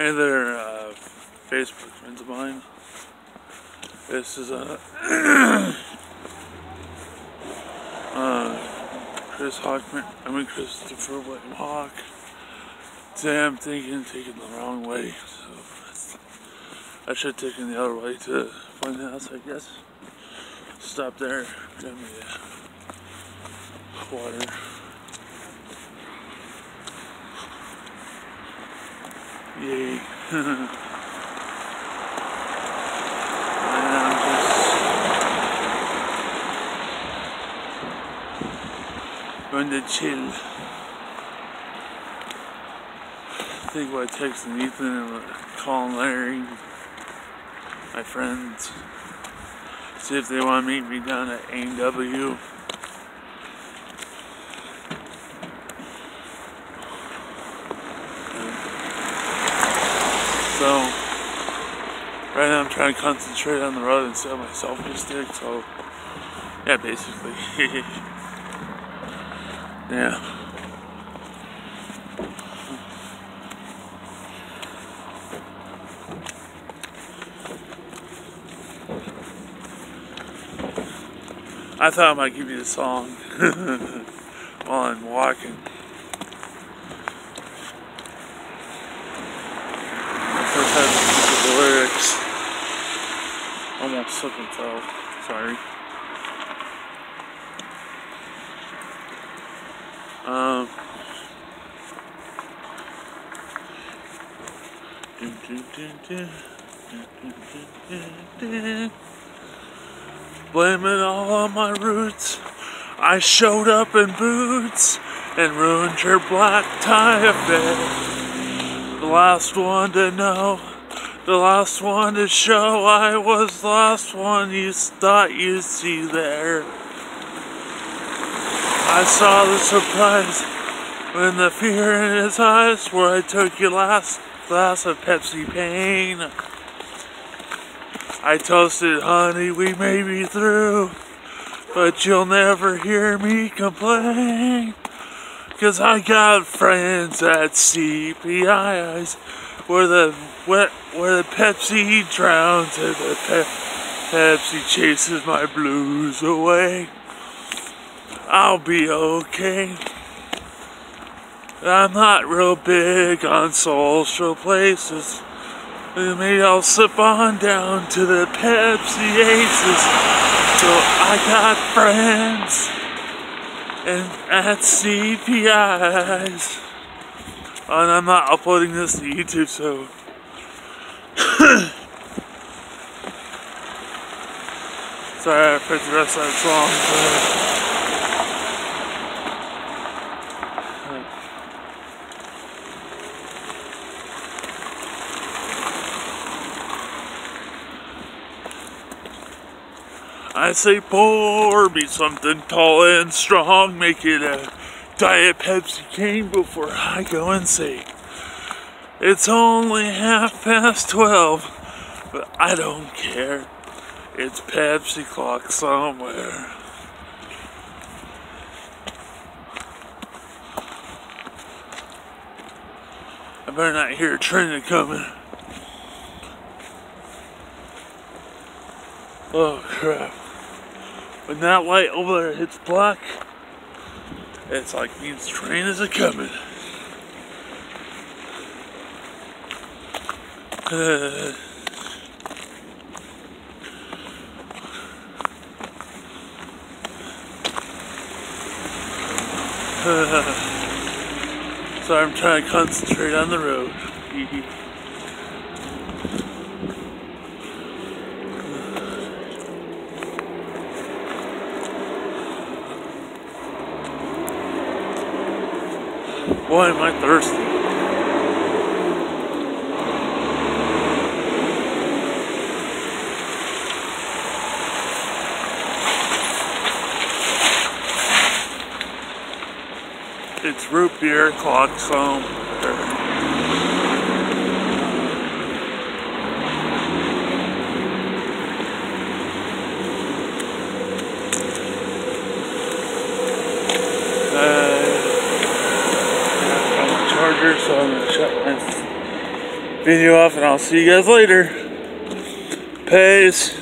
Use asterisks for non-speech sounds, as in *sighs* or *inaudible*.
Hey there, uh, Facebook friends of mine. This is uh, *clears throat* uh, Chris Hawkman. I mean Christopher William Hawk. Today I'm thinking taking the wrong way, so I should have taken the other way to find the house, I guess. Stop there, grab me a water. Yay. *laughs* I'm just going to chill. Think about texting Ethan and calling Larry, my friends. See if they want to meet me down at A&W. So, right now I'm trying to concentrate on the road instead of my selfie stick, so, yeah, basically. *laughs* yeah. I thought I might give you the song *laughs* while I'm walking. Um, dun, dun, dun, dun. Blame it all on my roots. I showed up in boots and ruined your black tie affair. The last one to know, the last one to show I was the last one you thought you'd see there. I saw the surprise when the fear in his eyes where I took your last glass of Pepsi Pain. I toasted, honey, we may be through, but you'll never hear me complain. Cause I got friends at CPIs where the wet, where the Pepsi drowns and the pe- Pepsi chases my blues away. I'll be okay. I'm not real big on social places. Maybe I'll slip on down to the Pepsi Aces. So I got friends and at CPIs. And I'm not uploading this to YouTube, so. Sorry, I forgot the rest of that song. I say pour me something tall and strong, make it a Diet Pepsi King before I go and say it's only half past twelve, but I don't care. It's Pepsi clock somewhere. I better not hear a train coming. Oh crap. When that light over there hits black, it's like means train is a coming. *sighs* So I'm trying to concentrate on the road. *laughs* Boy, am I thirsty. It's root beer, clock foam. Uh, so I'm gonna shut my video off, and I'll see you guys later. Peace.